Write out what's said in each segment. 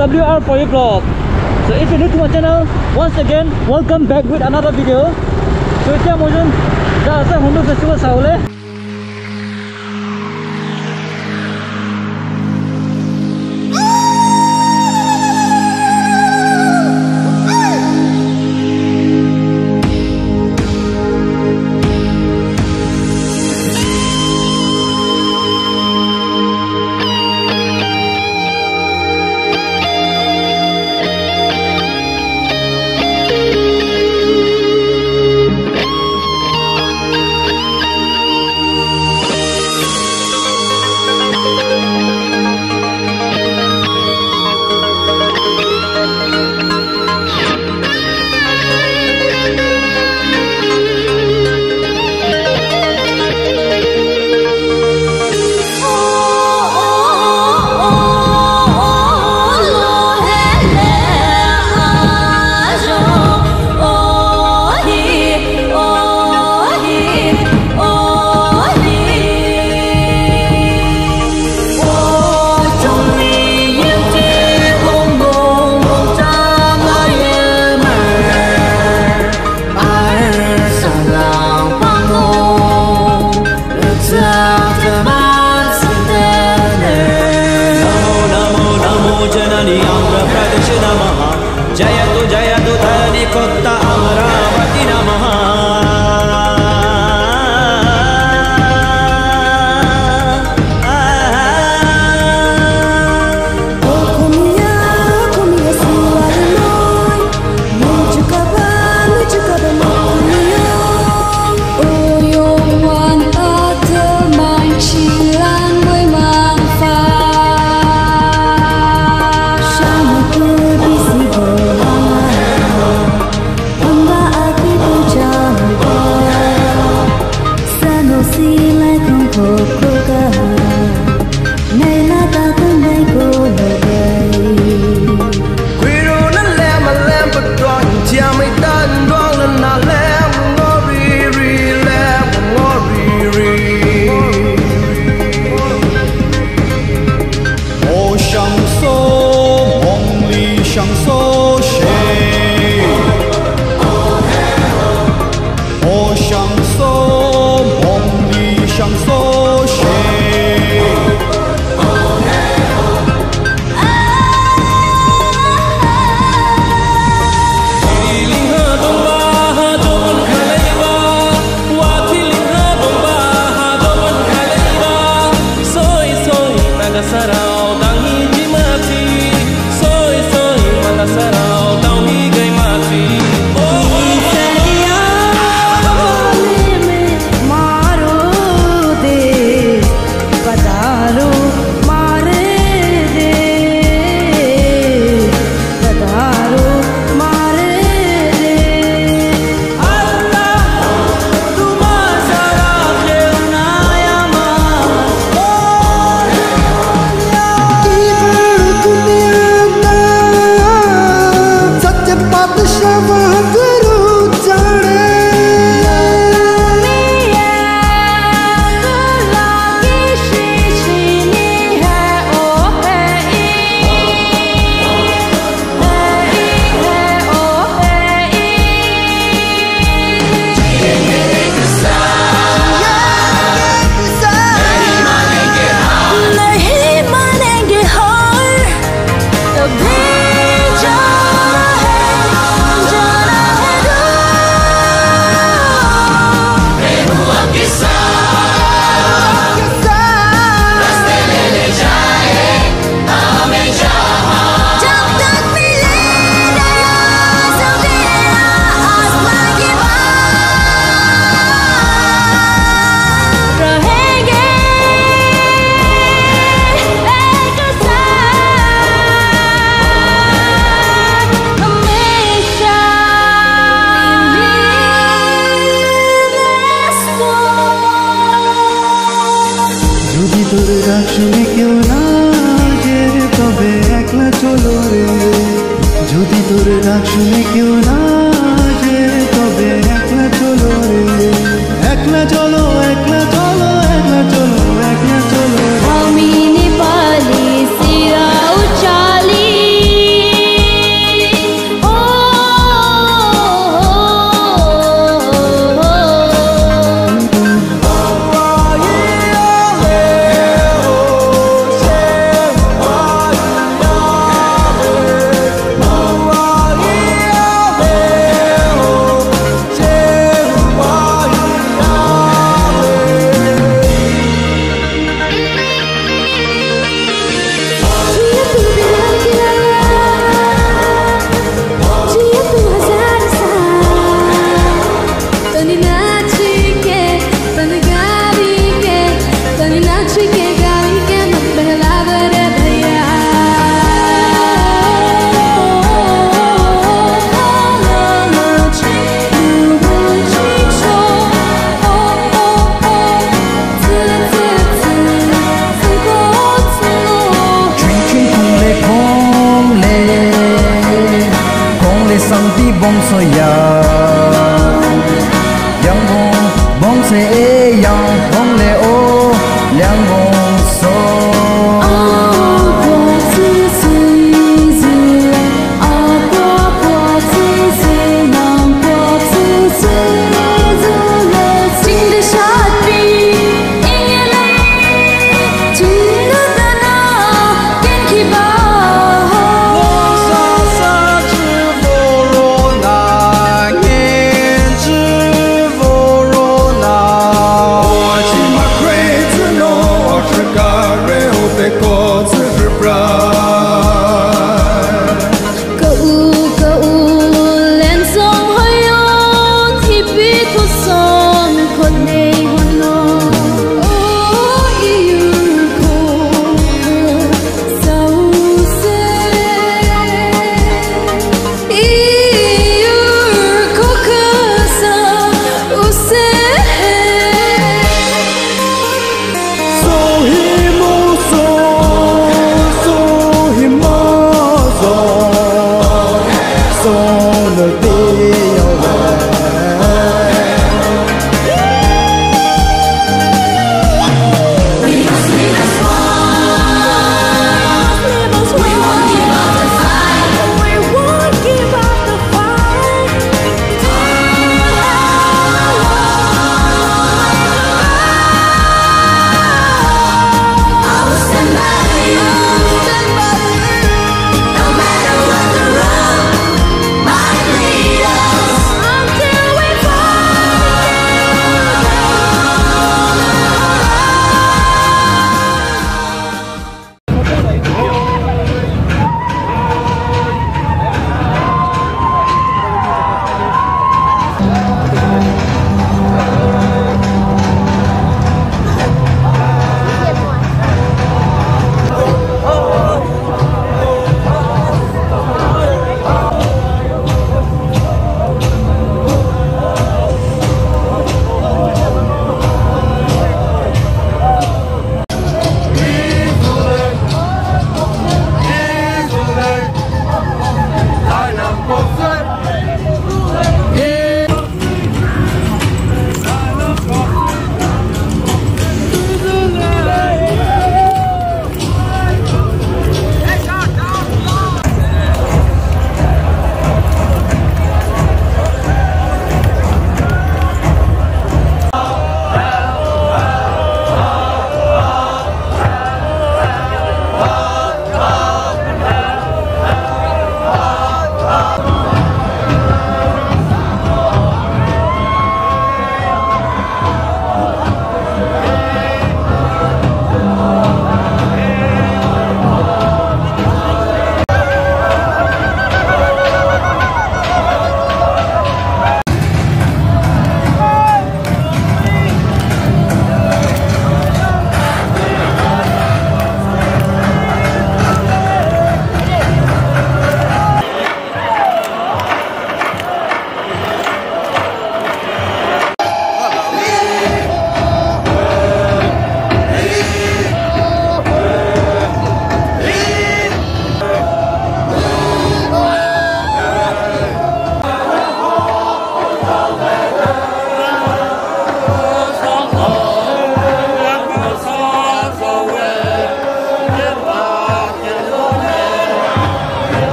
WR for you vlog. So if you're new to my channel, once again, welcome back with another video. So এতিয়া মই যেন যা আছে হোমটো festival চাবলৈ শুনে কেউ না যে তবে একলা চলো রে। যদি তোর ডাক শুনে কেউ না যে তবে একলা চলো রে। একলা চলো একলা চলো একলা চলো একলা চলো। আমি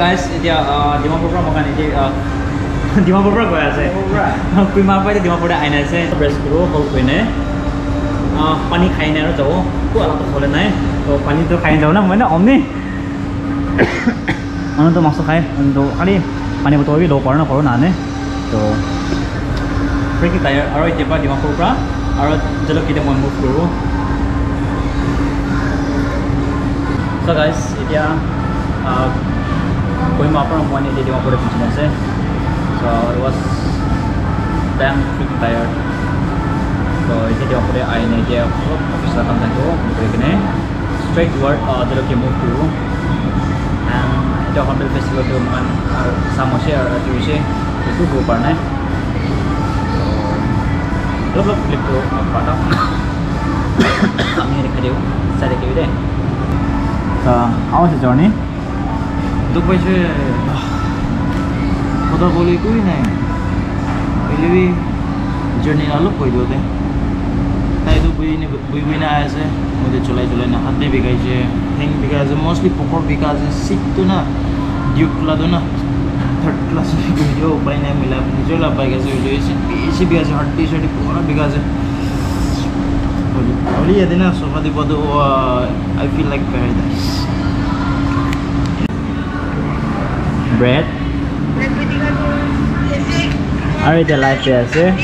Guys, এতিয়া ডিমাপুৰৰ পৰা মোক আনি ডিমাপুৰৰ পৰা গৈ আছে। কুইমাৰ পৰা এতিয়া ডিমাপুৰতে আইন আছে ব্ৰেষ্ট কৰোঁ হ'ল কুইনে পানী খাই নাই আৰু যাব? একো আলাদা হ'লে নাই। তো পানীটো খাই যাওঁ না মই না অমনি। মাছটো খাই তো খালি পানী বটল বি ল'ব পাৰোঁ নকৰোঁ নানে তো ফ্ৰেকি টায়াৰ আৰু এতিয়া পৰা ডিমাপুৰৰ পৰা আৰু যেতিয়ালৈ কেতিয়া মই মুভ কৰোঁ। চ' গাইজ এতিয়া Koima from 180 145 cents. So it was damn freaking tired. So ini dia aku dia ini aku office datang tadi begini straight word uh, the local move to and the hotel festival to man samosa or tuishi itu go parne. Lo lo to apa tau? Kami ini kerja, saya. So how was the journey? দুখ পাইছে কথা ক'লে একোৱেই নাই আহিলে journey অলপ কৈ দিওঁ দে তাইতো বহি নি বহি বহি নাই আছে মই এতিয়া চলাই চলাই না হাতে বিকাইছে ঠেং বিকাই আছে মষ্টলি পকৰ বিকা আছে চিটটো না ডিউক খোলাটো না থাৰ্ড ক্লাছ গৈ দিও উপায় নাই মিলা নিজৰ লাভ পাই গৈছে হৈ আছে বেছি বিকাইছে হাৰ্টি চাৰ্টি পুৰা বিকাইছে হলি এদিনা চফা দিবতো আই feel like paradise bread. Are the life yes sir.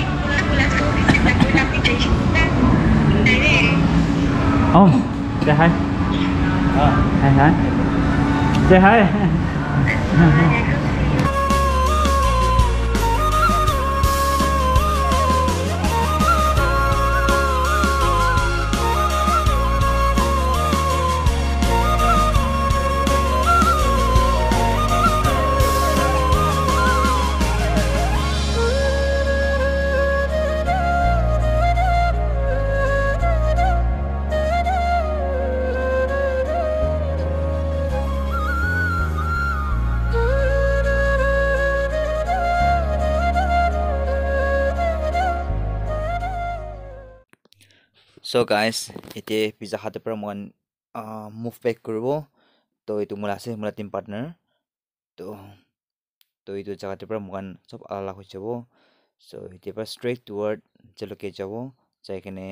Oh say hi. Oh. hi hi. Say hi. So' guys এতিয়া পিজ্জা হাতৰ পৰা মই মুভ বেক কৰিব। তো এইটো মোৰ আছে মোৰ টিম পাৰ্টনাৰ তো তো এইটো জেগাটোৰ পৰা মোক চব আলাদা হৈ যাব। চ' এতিয়াৰ পৰা ষ্ট্ৰেইট টুৱাৰ্ড যেলৈকে যাব। যাই কিনে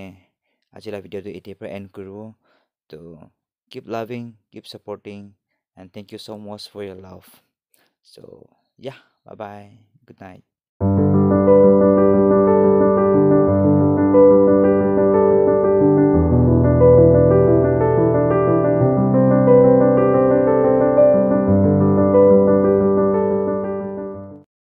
আজিৰ ভিডিঅ'টো এতিয়াৰ পৰা এণ্ড কৰিব। তো keep loving keep supporting and thank you so' much for your love so' yeah bye bye good night